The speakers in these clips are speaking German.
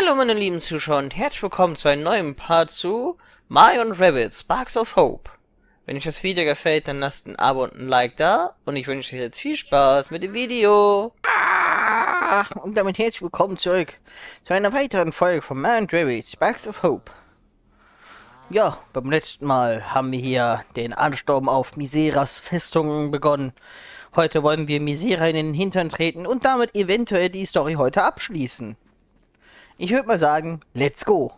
Hallo meine lieben Zuschauer und herzlich willkommen zu einem neuen Part zu Mario und Rabbit Sparks of Hope. Wenn euch das Video gefällt, dann lasst ein Abo und ein Like da und ich wünsche euch jetzt viel Spaß mit dem Video. Und damit herzlich willkommen zurück zu einer weiteren Folge von Mario und Rabbit Sparks of Hope. Ja, beim letzten Mal haben wir hier den Ansturm auf Miseras Festungen begonnen. Heute wollen wir Misera in den Hintern treten und damit eventuell die Story heute abschließen. Ich würde mal sagen, let's go.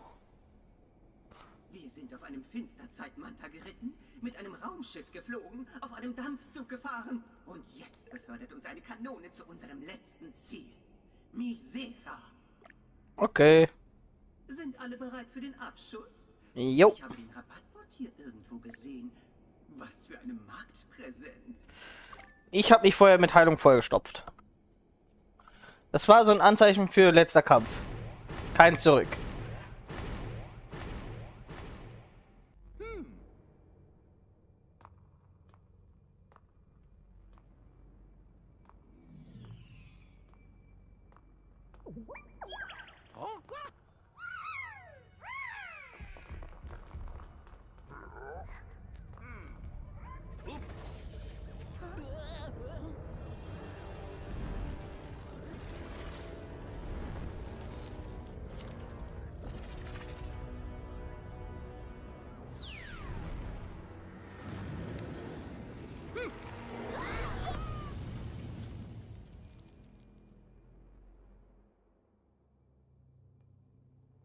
Wir sind auf einem Finsterzeitmanta geritten, mit einem Raumschiff geflogen, auf einem Dampfzug gefahren und jetzt befördert uns eine Kanone zu unserem letzten Ziel. Misera. Okay. Sind alle bereit für den Abschuss? Jo. Ich habe den Rabattbot hier irgendwo gesehen. Was für eine Marktpräsenz. Ich habe mich vorher mit Heilung vollgestopft. Das war so ein Anzeichen für letzter Kampf. Kein Zurück.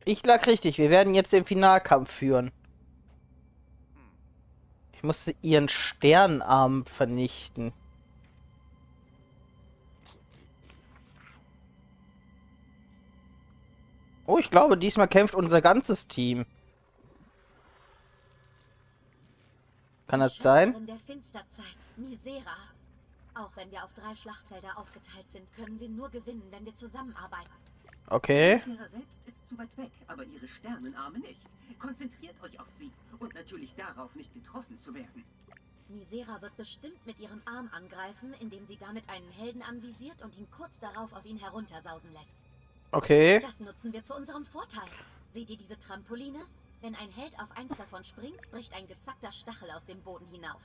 Ich lag richtig. Wir werden jetzt den Finalkampf führen. Ich musste ihren Sternarm vernichten. Oh, ich glaube, diesmal kämpft unser ganzes Team. Kann das sein? Der Finsterzeit, Misera. Auch wenn wir auf drei Schlachtfelder aufgeteilt sind, können wir nur gewinnen, wenn wir zusammenarbeiten. Okay. Misera selbst ist zu weit weg, aber ihre Sternenarme nicht. Konzentriert euch auf sie und natürlich darauf, nicht getroffen zu werden. Misera wird bestimmt mit ihrem Arm angreifen, indem sie damit einen Helden anvisiert und ihn kurz darauf auf ihn heruntersausen lässt. Okay. Das nutzen wir zu unserem Vorteil. Seht ihr diese Trampoline? Wenn ein Held auf eins davon springt, bricht ein gezackter Stachel aus dem Boden hinauf.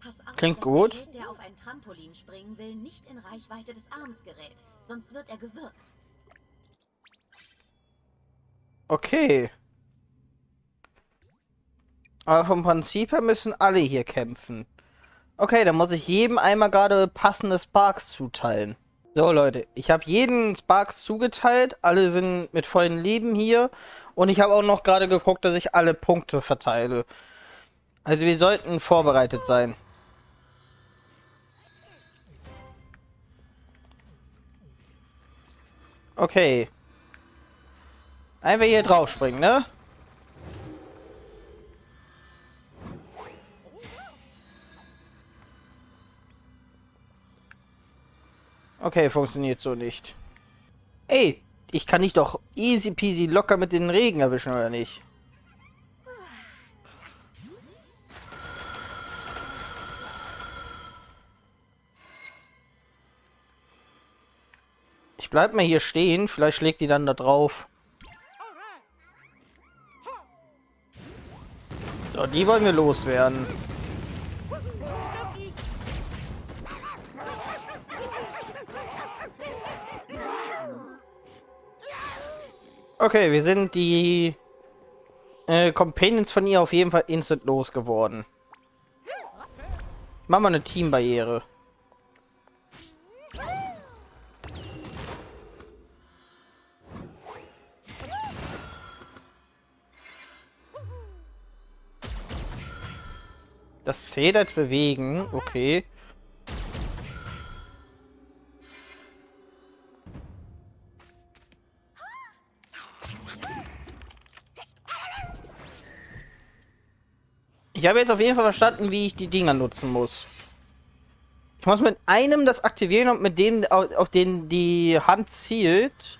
Pass auf, Klingt dass gut. der Held, der auf ein Trampolin springen will, nicht in Reichweite des Arms gerät. Sonst wird er gewürgt. Okay. Aber vom Prinzip her müssen alle hier kämpfen. Okay, dann muss ich jedem einmal gerade passende Sparks zuteilen. So, Leute, ich habe jeden Sparks zugeteilt. Alle sind mit vollen Leben hier. Und ich habe auch noch gerade geguckt, dass ich alle Punkte verteile. Also wir sollten vorbereitet sein. Okay. Einfach hier drauf springen, ne? Okay, funktioniert so nicht. Ey, ich kann dich doch easy peasy locker mit den Regen erwischen, oder nicht? Ich bleib mal hier stehen, vielleicht schlägt die dann da drauf. So, die wollen wir loswerden. Okay, wir sind die äh, Companions von ihr auf jeden Fall instant losgeworden. Machen wir eine Teambarriere. Als bewegen, okay. Ich habe jetzt auf jeden Fall verstanden, wie ich die Dinger nutzen muss. Ich muss mit einem das aktivieren und mit dem, auf, auf den die Hand zielt.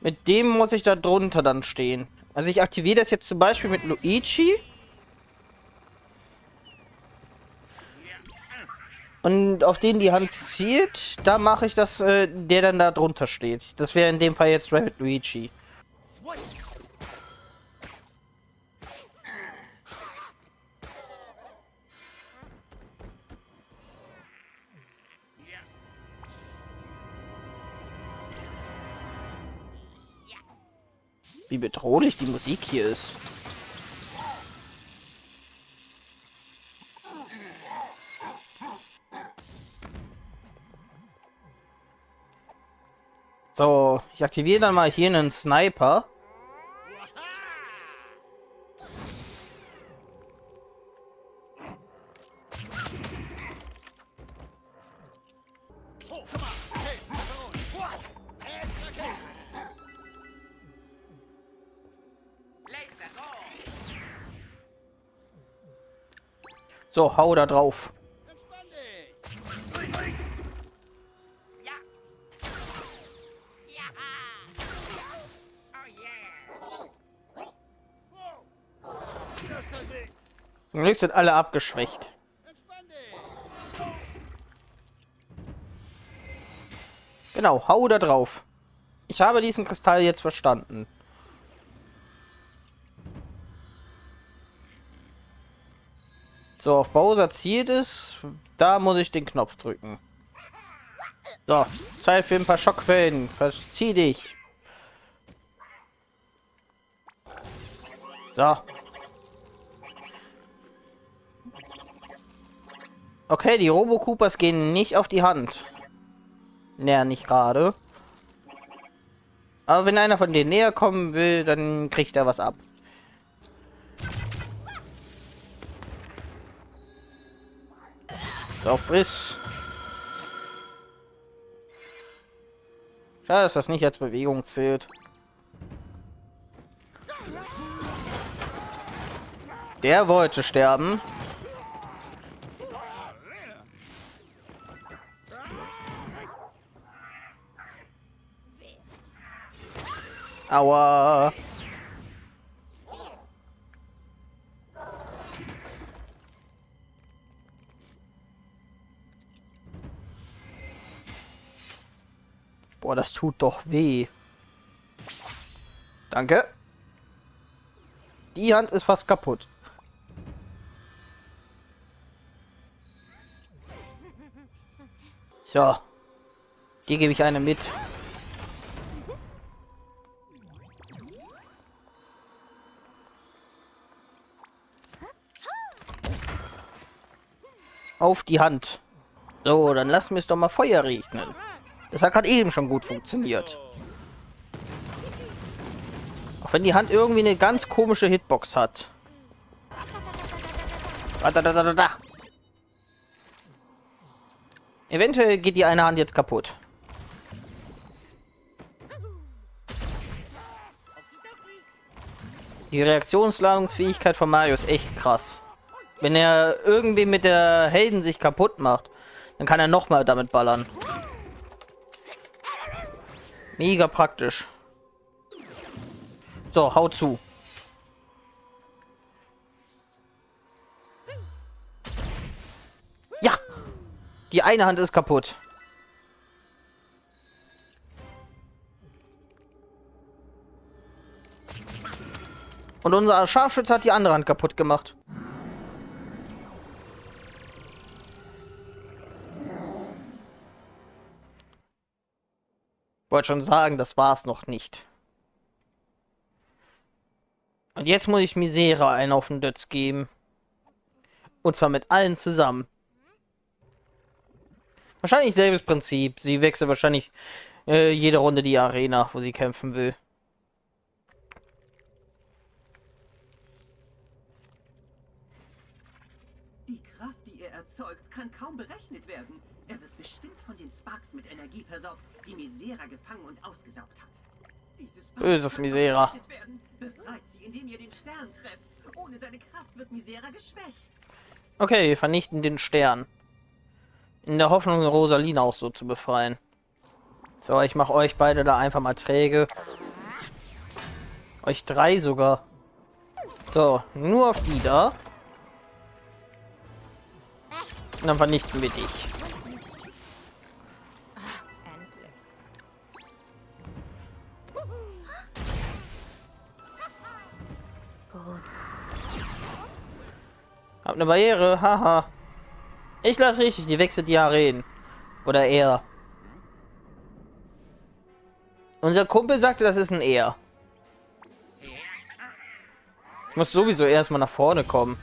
Mit dem muss ich da drunter dann stehen. Also ich aktiviere das jetzt zum Beispiel mit Luigi. Und auf den die Hand zielt, da mache ich, dass äh, der dann da drunter steht. Das wäre in dem Fall jetzt Rabbit Luigi. Wie bedrohlich die Musik hier ist. So, ich aktiviere dann mal hier einen Sniper. So, hau da drauf. Zum Glück sind alle abgeschwächt. Genau, hau da drauf. Ich habe diesen Kristall jetzt verstanden. So, auf Bowser zielt es. Da muss ich den Knopf drücken. So, Zeit für ein paar Schockwellen. Verzieh dich. So. Okay, die Robo-Coopers gehen nicht auf die Hand. Naja, nicht gerade. Aber wenn einer von denen näher kommen will, dann kriegt er was ab. So, friss. Schade, dass das nicht als Bewegung zählt. Der wollte sterben. Aua. Boah, das tut doch weh. Danke. Die Hand ist fast kaputt. So. Die gebe ich eine mit. Auf die Hand. So, dann lassen wir es doch mal Feuer regnen. Das hat gerade eben schon gut funktioniert. Auch wenn die Hand irgendwie eine ganz komische Hitbox hat. Da, da, da, da, da. Eventuell geht die eine Hand jetzt kaputt. Die Reaktionsladungsfähigkeit von Mario ist echt krass. Wenn er irgendwie mit der Helden sich kaputt macht, dann kann er noch mal damit ballern. Mega praktisch. So, hau zu. Ja! Die eine Hand ist kaputt. Und unser Scharfschütze hat die andere Hand kaputt gemacht. Wollte schon sagen, das war's noch nicht. Und jetzt muss ich Misere einen auf den Dötz geben. Und zwar mit allen zusammen. Wahrscheinlich selbes Prinzip. Sie wechselt wahrscheinlich äh, jede Runde die Arena, wo sie kämpfen will. Die Kraft, die er erzeugt, kann kaum berechnet werden. Bestimmt von den Sparks mit Energie versorgt, die Misera gefangen und ausgesaugt hat. Diese Sparks Böses können Misera. Befreit sie, indem ihr den Stern trefft. Ohne seine Kraft wird Misera geschwächt. Okay, wir vernichten den Stern. In der Hoffnung, Rosalina auch so zu befreien. So, ich mache euch beide da einfach mal träge. Euch drei sogar. So, nur auf die da. Und dann vernichten wir dich. Hab eine Barriere, haha. Ich lag richtig, die wechselt die Arenen. Oder er. Unser Kumpel sagte, das ist ein Er. Ich muss sowieso erstmal nach vorne kommen.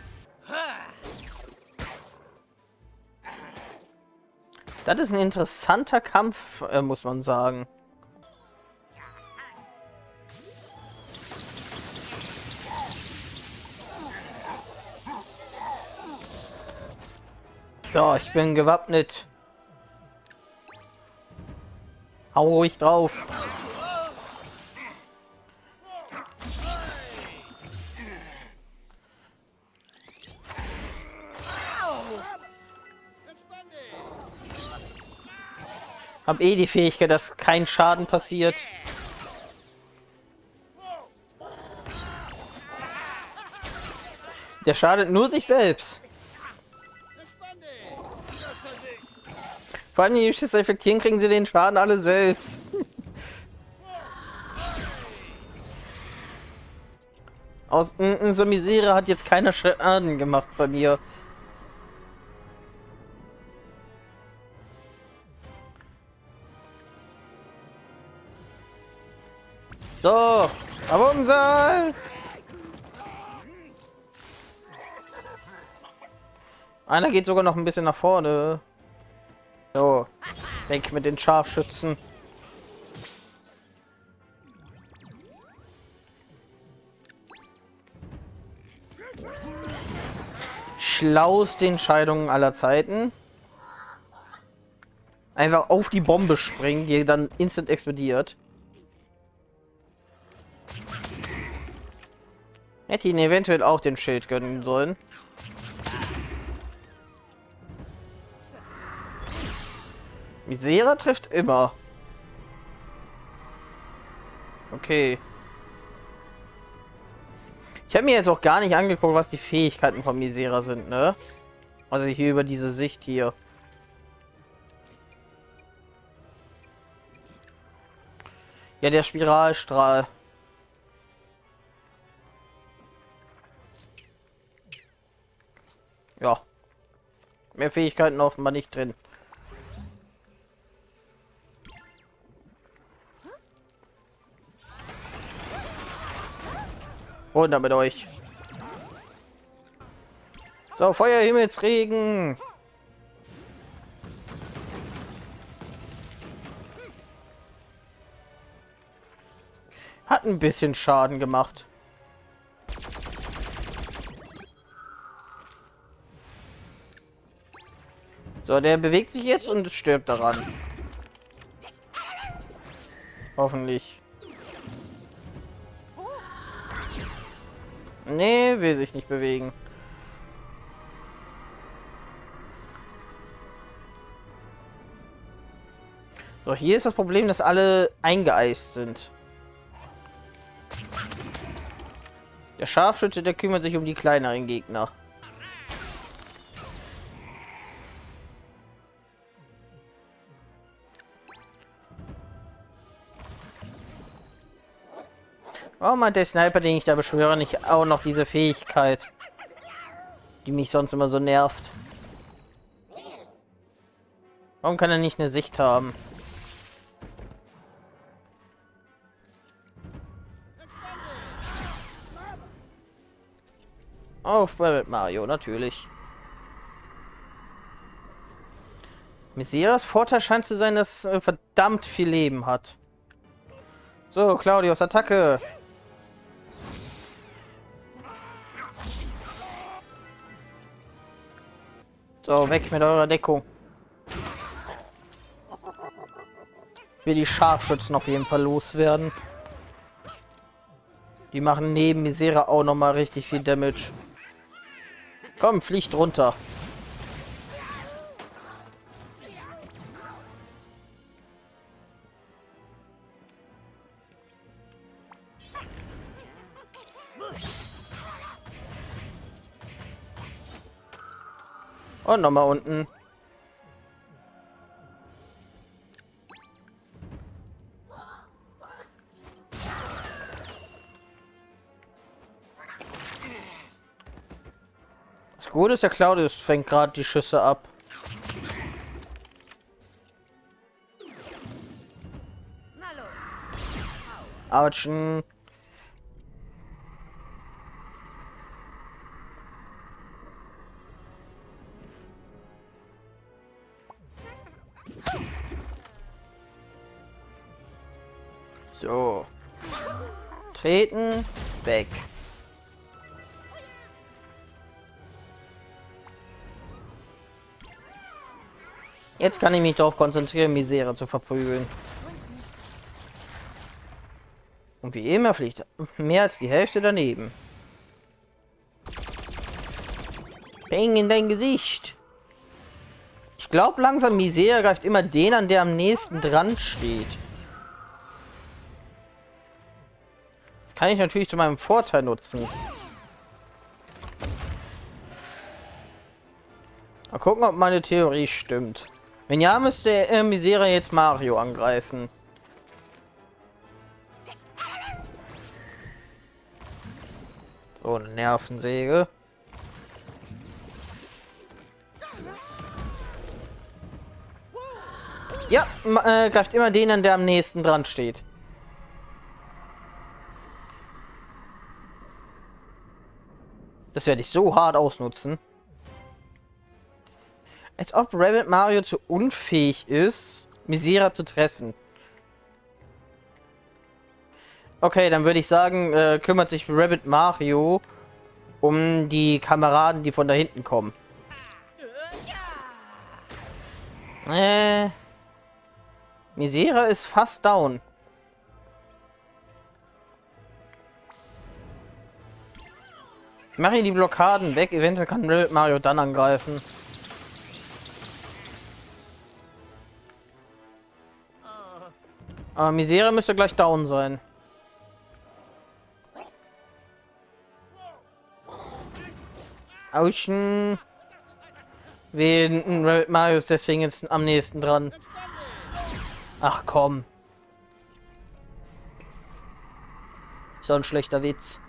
Das ist ein interessanter Kampf, äh, muss man sagen. So, ich bin gewappnet. Hau ruhig drauf. Hab eh die Fähigkeit, dass kein Schaden passiert. Der schadet nur sich selbst. Allem, die Schüsse effektieren, kriegen sie den Schaden alle selbst. Aus so Misere hat jetzt keiner Schaden gemacht bei mir. So, Abumsal! Einer geht sogar noch ein bisschen nach vorne. So, weg mit den Scharfschützen. Schlauste Entscheidungen aller Zeiten. Einfach auf die Bombe springen, die dann instant explodiert. Hätte ihn eventuell auch den Schild gönnen sollen. Misera trifft immer. Okay. Ich habe mir jetzt auch gar nicht angeguckt, was die Fähigkeiten von Misera sind, ne? Also hier über diese Sicht hier. Ja, der Spiralstrahl. Ja. Mehr Fähigkeiten offenbar nicht drin. Runter mit euch. So, Feuerhimmelsregen. Hat ein bisschen Schaden gemacht. So, der bewegt sich jetzt und stirbt daran. Hoffentlich. Nee, will sich nicht bewegen. So, hier ist das Problem, dass alle eingeeist sind. Der Scharfschütze, der kümmert sich um die kleineren Gegner. Warum hat der Sniper, den ich da beschwöre, nicht auch noch diese Fähigkeit, die mich sonst immer so nervt? Warum kann er nicht eine Sicht haben? Auf Rabbit Mario, natürlich. Messias Vorteil scheint zu sein, dass äh, verdammt viel Leben hat. So, Claudius, Attacke! So, weg mit eurer Deckung. Wir die Scharfschützen auf jeden Fall loswerden. Die machen neben Misera auch noch mal richtig viel Damage. Komm, fliegt runter. Und nochmal unten. Das Gute ist, der Claudius fängt gerade die Schüsse ab. Autschen. So. Treten. Weg. Jetzt kann ich mich darauf konzentrieren, Misere zu verprügeln. Und wie immer fliegt mehr als die Hälfte daneben. Bang in dein Gesicht. Ich glaube langsam, Misere greift immer den an, der am nächsten dran steht. Kann ich natürlich zu meinem Vorteil nutzen. Mal gucken, ob meine Theorie stimmt. Wenn ja, müsste äh, Misera jetzt Mario angreifen. So, eine Nervensäge. Ja, äh, greift immer den an, der am nächsten dran steht. Das werde ich so hart ausnutzen. Als ob Rabbit Mario zu unfähig ist, Misera zu treffen. Okay, dann würde ich sagen, äh, kümmert sich Rabbit Mario um die Kameraden, die von da hinten kommen. Äh. Misera ist fast down. Mache hier die Blockaden weg, eventuell kann Mario dann angreifen. Aber Misere müsste gleich down sein. Auschen. Wen Mario ist deswegen jetzt am nächsten dran. Ach komm. So ein schlechter Witz.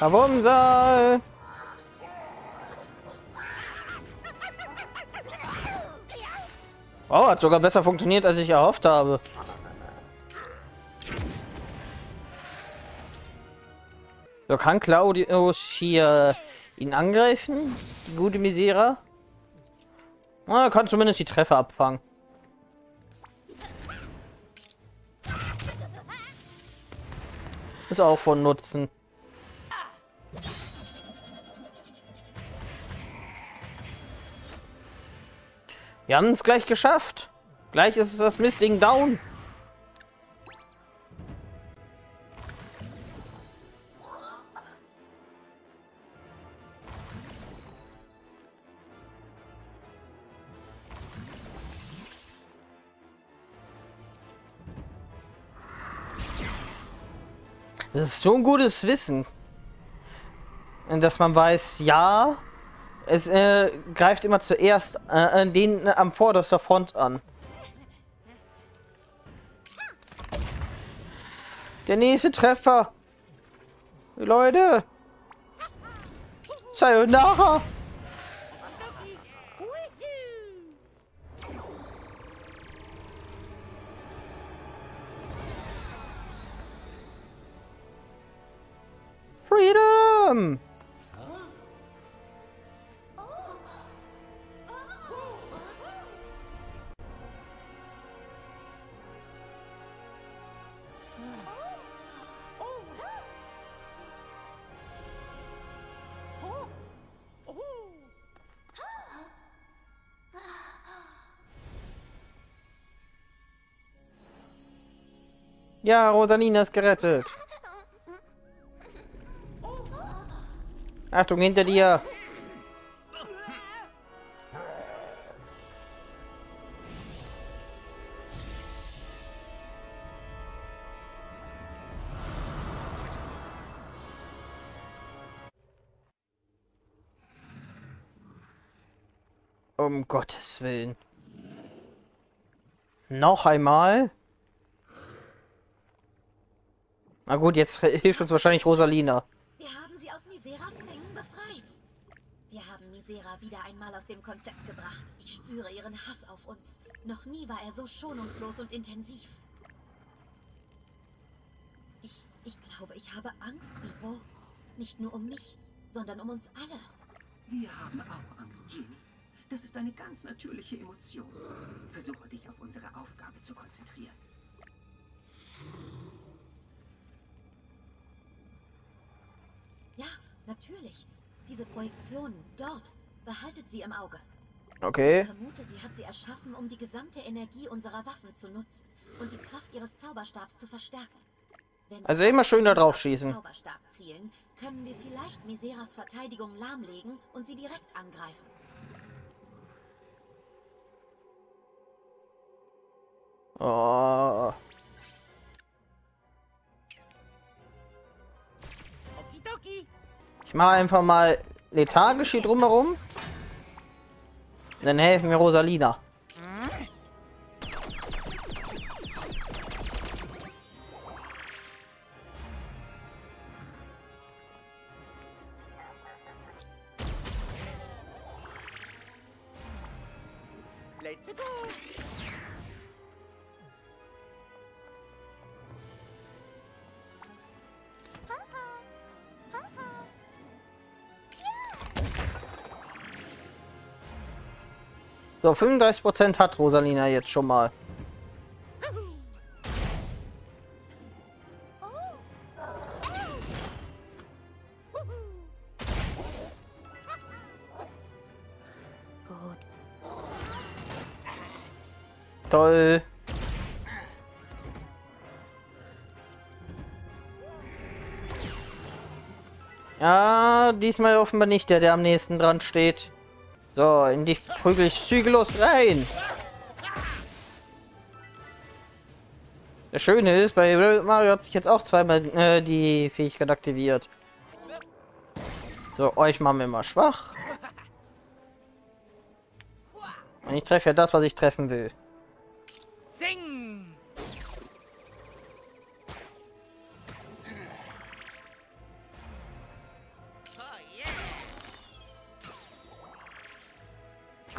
Kabumsal! Oh, hat sogar besser funktioniert, als ich erhofft habe. So, kann Claudius hier ihn angreifen? Die gute Misera? Ah, er kann zumindest die Treffer abfangen. Ist auch von Nutzen. Wir haben es gleich geschafft. Gleich ist es das Mistding down. Das ist so ein gutes Wissen. Dass man weiß, ja, es äh, greift immer zuerst äh, den äh, am vorderster Front an. Der nächste Treffer. Leute. Sayonara. Freedom. Ja, Rosalina ist gerettet. Achtung, hinter dir. Um Gottes Willen. Noch einmal? Na gut, jetzt hilft uns wahrscheinlich Rosalina. Wir haben sie aus Miseras Fängen befreit. Wir haben Misera wieder einmal aus dem Konzept gebracht. Ich spüre ihren Hass auf uns. Noch nie war er so schonungslos und intensiv. Ich, ich glaube, ich habe Angst, Bibo. Nicht nur um mich, sondern um uns alle. Wir haben auch Angst, Jimmy. Das ist eine ganz natürliche Emotion. Versuche dich auf unsere Aufgabe zu konzentrieren. Natürlich. Diese Projektionen dort. Behaltet sie im Auge. Okay. Ich vermute, sie hat sie erschaffen, um die gesamte Energie unserer Waffen zu nutzen und die Kraft ihres Zauberstabs zu verstärken. Wenn Also wir immer schön da auf drauf schießen. Zauberstab zielen, können wir vielleicht Miseras Verteidigung lahmlegen und sie direkt angreifen. Oh. Ich mache einfach mal lethargisch hier drumherum. Dann helfen wir Rosalina. So, 35% hat Rosalina jetzt schon mal. Toll. Ja, diesmal offenbar nicht der, der am nächsten dran steht. So, in die prügel ich zügellos rein. Das Schöne ist, bei Mario hat sich jetzt auch zweimal äh, die Fähigkeit aktiviert. So, euch machen wir mal schwach. Und ich treffe ja das, was ich treffen will.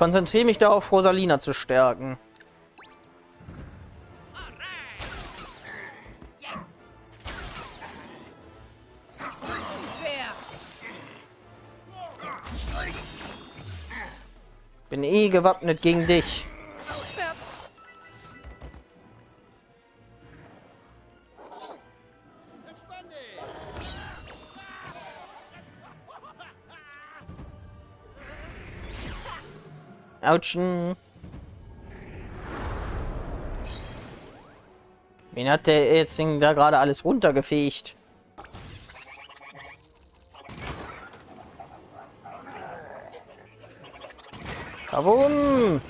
Konzentriere mich darauf, Rosalina zu stärken. Bin eh gewappnet gegen dich. Autschen. Wen hat der jetzt da gerade alles runtergefegt? Warum?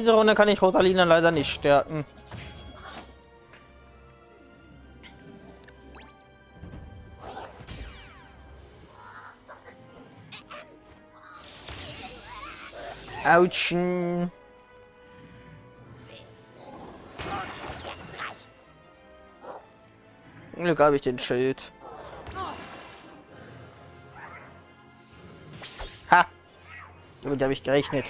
Diese Runde kann ich Rosalina leider nicht stärken. Autschen. Glück habe ich den Schild. Ha! Damit habe ich gerechnet.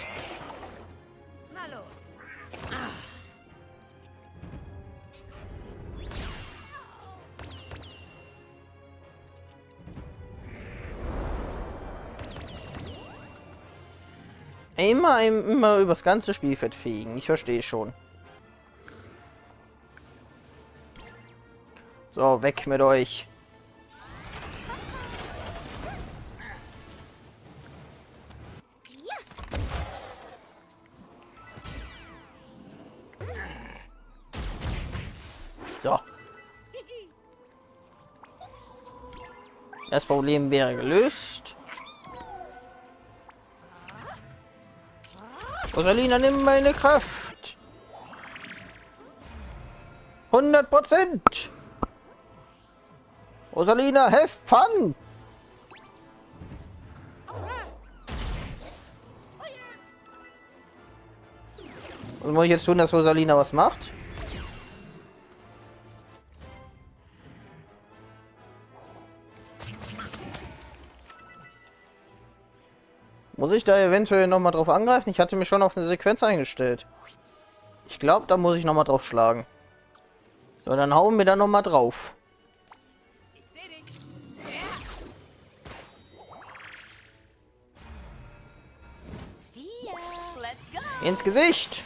Immer, immer übers ganze Spielfeld fegen. Ich verstehe schon. So, weg mit euch. So. Das Problem wäre gelöst. Rosalina, nimm meine Kraft. 100 Prozent. Rosalina, have fun. Was muss ich jetzt tun, dass Rosalina was macht? Muss ich da eventuell nochmal drauf angreifen? Ich hatte mich schon auf eine Sequenz eingestellt. Ich glaube, da muss ich nochmal drauf schlagen. So, dann hauen wir da nochmal drauf. Ins Gesicht!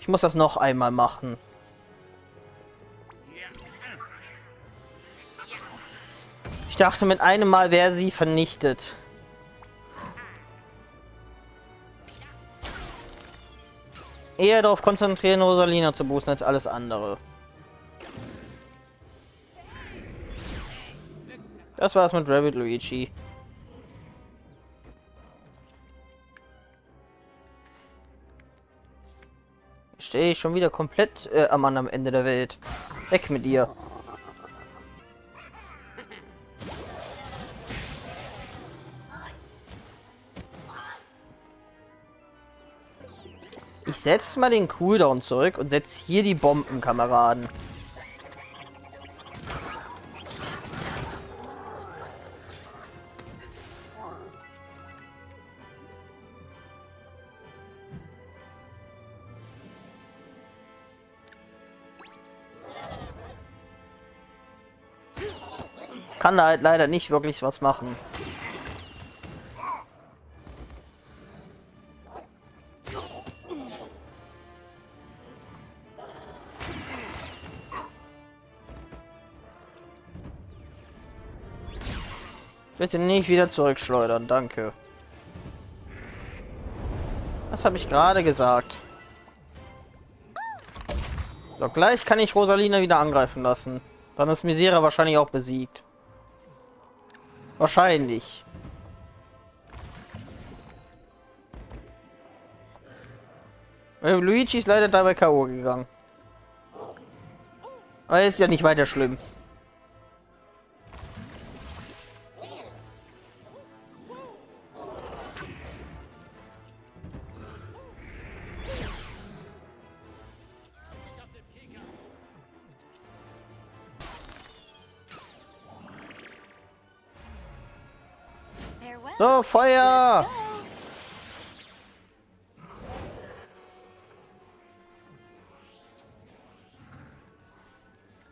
Ich muss das noch einmal machen. Ich dachte, mit einem Mal wäre sie vernichtet. Eher darauf konzentrieren, Rosalina zu boosten, als alles andere. Das war's mit Rabbit Luigi. Stehe ich schon wieder komplett äh, am anderen Ende der Welt. Weg mit dir. Ich setze mal den Cooldown zurück und setze hier die Bomben, Kameraden. Kann da halt leider nicht wirklich was machen. Bitte nicht wieder zurückschleudern, danke. Was habe ich gerade gesagt? So, gleich kann ich Rosalina wieder angreifen lassen. Dann ist Misera wahrscheinlich auch besiegt. Wahrscheinlich. Äh, Luigi ist leider dabei K.O. gegangen. Aber ist ja nicht weiter schlimm. So, Feuer!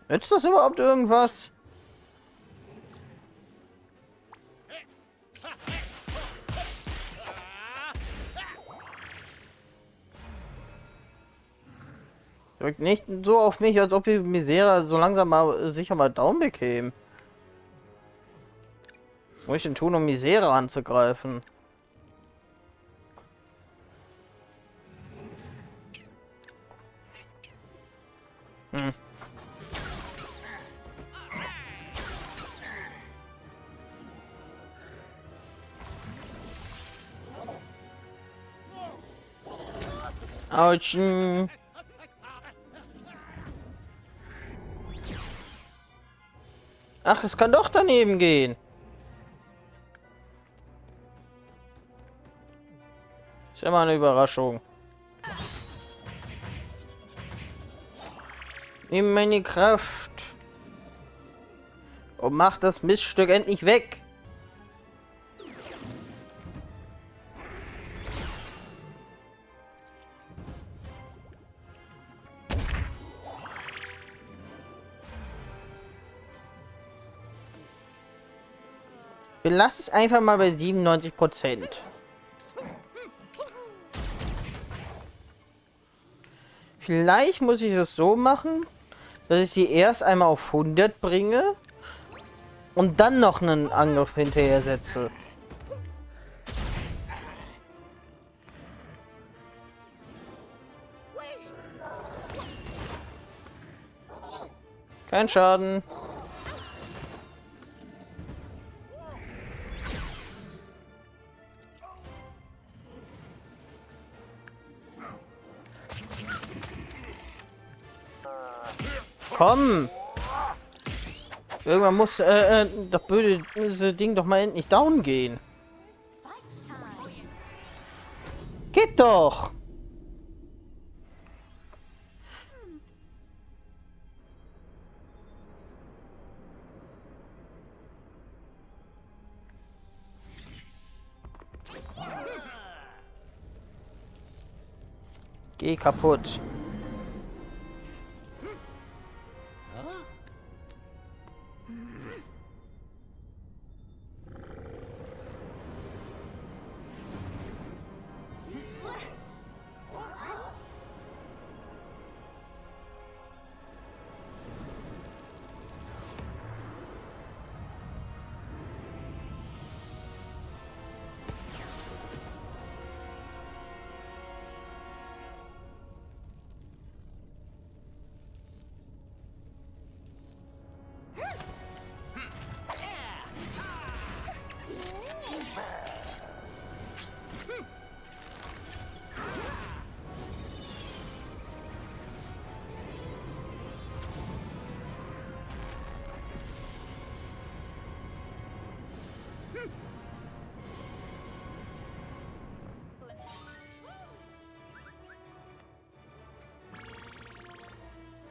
Nützt das überhaupt irgendwas? Drückt nicht so auf mich, als ob die Misera so langsam mal sicher mal Daumen bekäme. Muss ich denn tun, um Misere anzugreifen? Hm. Autschen. Ach, es kann doch daneben gehen. Ist immer eine Überraschung. Nimm meine Kraft. Und mach das Miststück endlich weg. Belass es einfach mal bei 97 Prozent. Vielleicht muss ich das so machen, dass ich sie erst einmal auf 100 bringe und dann noch einen Angriff hinterher setze. Kein Schaden. Komm! Irgendwann muss äh, äh, das böse Ding doch mal endlich down gehen. Geht doch! Geh kaputt.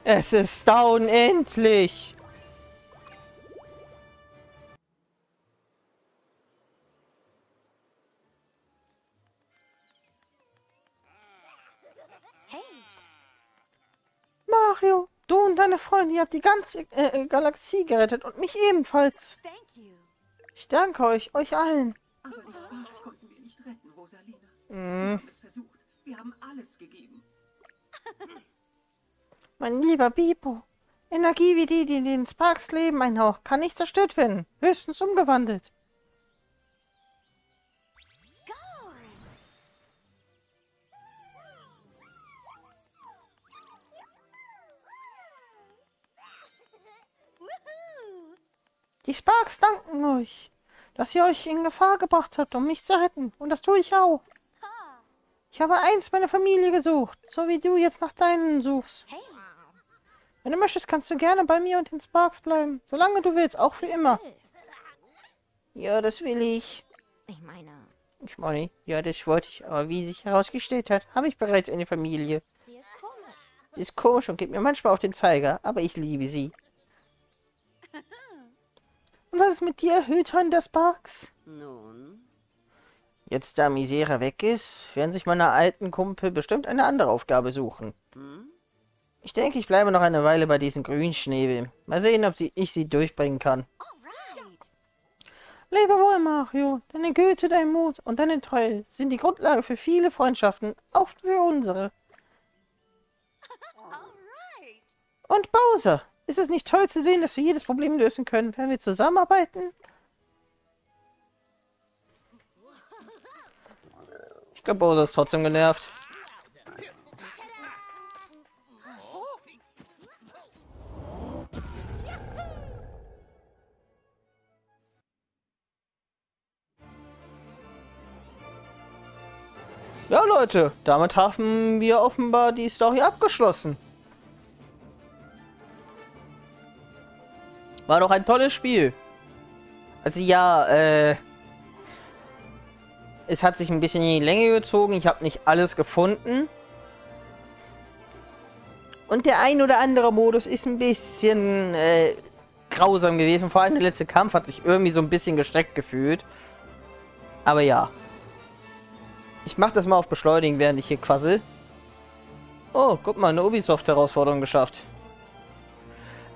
Es ist down endlich. Mario, du und deine Freunde, ihr habt die ganze äh, Galaxie gerettet und mich ebenfalls. Ich danke euch, euch allen. Aber die Sparks konnten wir nicht retten, Rosalina. Wir Mm, haben es versucht. Wir haben alles gegeben. mein lieber Bipo. Energie wie die, die in den Sparks leben, ein Hauch, kann nicht zerstört werden. Höchstens umgewandelt. Die Sparks danken euch, dass ihr euch in Gefahr gebracht habt, um mich zu retten. Und das tue ich auch. Ich habe einst meine Familie gesucht, so wie du jetzt nach deinen suchst. Wenn du möchtest, kannst du gerne bei mir und den Sparks bleiben. Solange du willst, auch für immer. Ja, das will ich. Ich meine, Ich meine, ja, das wollte ich. Aber wie sich herausgestellt hat, habe ich bereits eine Familie. sie ist komisch. Sie ist komisch und gibt mir manchmal auf den Zeiger, aber ich liebe sie. Und was ist mit dir, Hüterin des Parks? Nun, Jetzt, da Misera weg ist, werden sich meine alten Kumpel bestimmt eine andere Aufgabe suchen. hm? Ich denke, ich bleibe noch eine Weile bei diesen Grünschnäbel. Mal sehen, ob sie, ich sie durchbringen kann. Lebe wohl, Mario. Deine Güte, dein Mut und deine Treue sind die Grundlage für viele Freundschaften, auch für unsere. Und Bowser, ist es nicht toll zu sehen, dass wir jedes Problem lösen können, wenn wir zusammenarbeiten? Ich glaube, Bowser ist trotzdem genervt. Ja, Leute, damit haben wir offenbar die Story abgeschlossen. War doch ein tolles Spiel. Also ja, äh... Es hat sich ein bisschen in die Länge gezogen. Ich habe nicht alles gefunden. Und der ein oder andere Modus ist ein bisschen äh, grausam gewesen. Vor allem der letzte Kampf hat sich irgendwie so ein bisschen gestreckt gefühlt. Aber ja. Ich mache das mal auf Beschleunigen, während ich hier quassel. Oh, guck mal, eine Ubisoft-Herausforderung geschafft.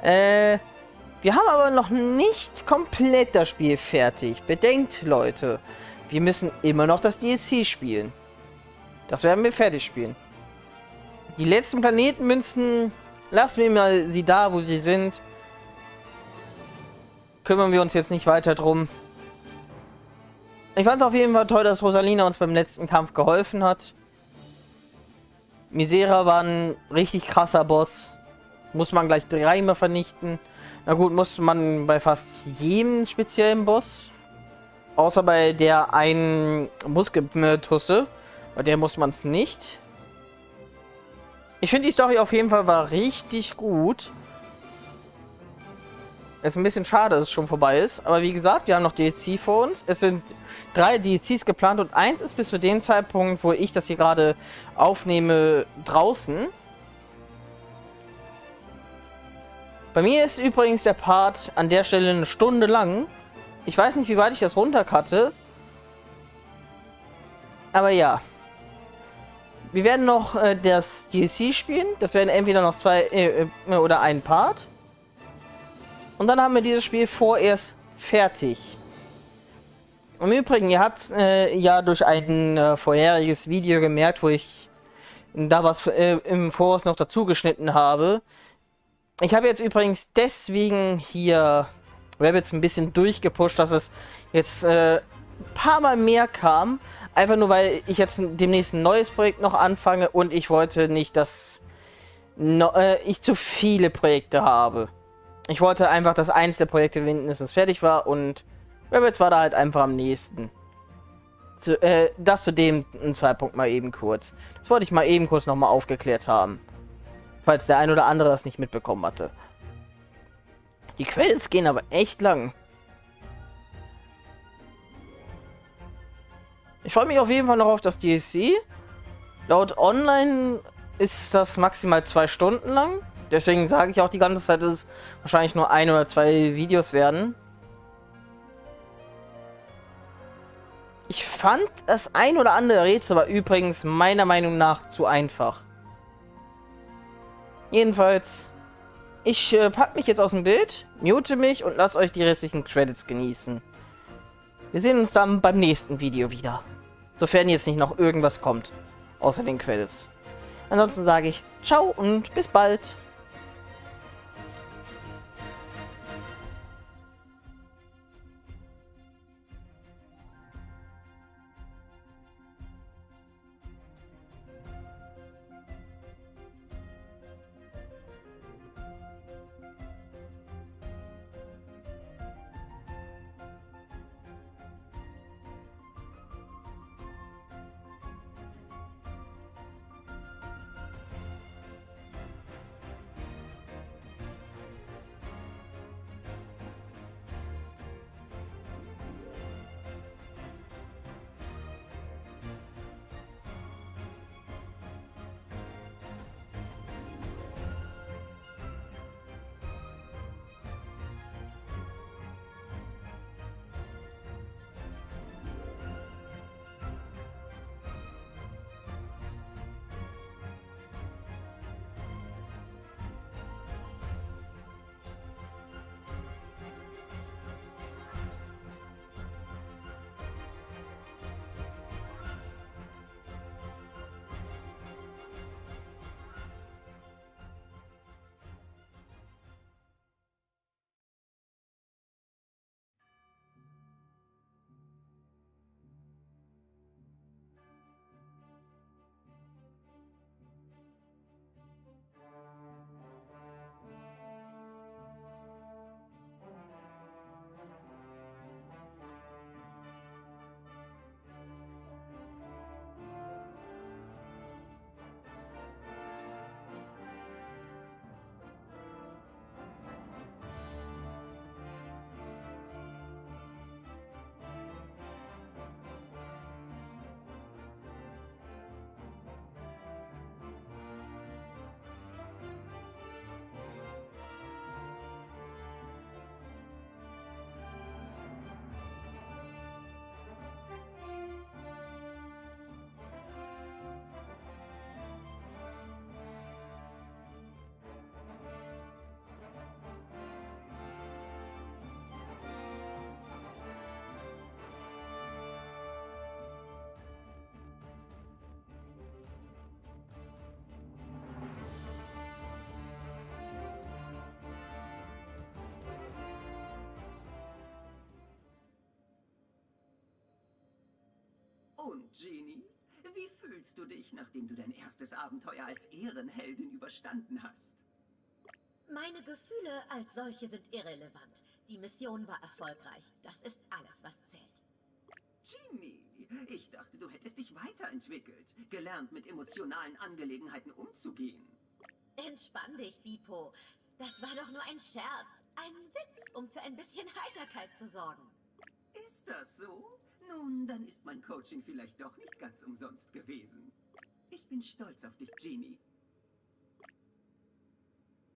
Äh, wir haben aber noch nicht komplett das Spiel fertig. Bedenkt, Leute, wir müssen immer noch das DLC spielen. Das werden wir fertig spielen. Die letzten Planetenmünzen lassen wir mal sie da, wo sie sind. Kümmern wir uns jetzt nicht weiter drum. Ich fand es auf jeden Fall toll, dass Rosalina uns beim letzten Kampf geholfen hat. Misera war ein richtig krasser Boss. Muss man gleich dreimal vernichten. Na gut, muss man bei fast jedem speziellen Boss. Außer bei der einen Muskeltusse. Bei der muss man es nicht. Ich finde die Story auf jeden Fall war richtig gut. Es ist ein bisschen schade, dass es schon vorbei ist. Aber wie gesagt, wir haben noch DLC vor uns. Es sind drei DLCs geplant und eins ist bis zu dem Zeitpunkt, wo ich das hier gerade aufnehme, draußen. Bei mir ist übrigens der Part an der Stelle eine Stunde lang. Ich weiß nicht, wie weit ich das runterkatte. Aber ja. Wir werden noch äh, das DLC spielen. Das werden entweder noch zwei äh, äh, oder ein Part. Und dann haben wir dieses Spiel vorerst fertig. Im Übrigen, ihr habt äh, ja durch ein äh, vorheriges Video gemerkt, wo ich da was äh, im Voraus noch dazu geschnitten habe. Ich habe jetzt übrigens deswegen hier Rabbits ein bisschen durchgepusht, dass es jetzt äh, ein paar Mal mehr kam. Einfach nur, weil ich jetzt demnächst ein neues Projekt noch anfange und ich wollte nicht, dass no, äh, ich zu viele Projekte habe. Ich wollte einfach, dass eins der Projekte mindestens fertig war und Rabbits war da halt einfach am nächsten. Zu, äh, das zu dem Zeitpunkt mal eben kurz. Das wollte ich mal eben kurz nochmal aufgeklärt haben. Falls der ein oder andere das nicht mitbekommen hatte. Die Quells gehen aber echt lang. Ich freue mich auf jeden Fall noch auf das DLC. Laut Online ist das maximal zwei Stunden lang. Deswegen sage ich auch die ganze Zeit, dass es wahrscheinlich nur ein oder zwei Videos werden. Ich fand das ein oder andere Rätsel war übrigens meiner Meinung nach zu einfach. Jedenfalls, ich äh, pack mich jetzt aus dem Bild, mute mich und lasse euch die restlichen Credits genießen. Wir sehen uns dann beim nächsten Video wieder. Sofern jetzt nicht noch irgendwas kommt. Außer den Credits. Ansonsten sage ich ciao und bis bald. Und, Genie, wie fühlst du dich, nachdem du dein erstes Abenteuer als Ehrenheldin überstanden hast? Meine Gefühle als solche sind irrelevant. Die Mission war erfolgreich. Das ist alles, was zählt. Genie, ich dachte, du hättest dich weiterentwickelt, gelernt, mit emotionalen Angelegenheiten umzugehen. Entspann dich, Bipo. Das war doch nur ein Scherz. Ein Witz, um für ein bisschen Heiterkeit zu sorgen. Ist das so? Nun, dann ist mein Coaching vielleicht doch nicht ganz umsonst gewesen. Ich bin stolz auf dich, Genie.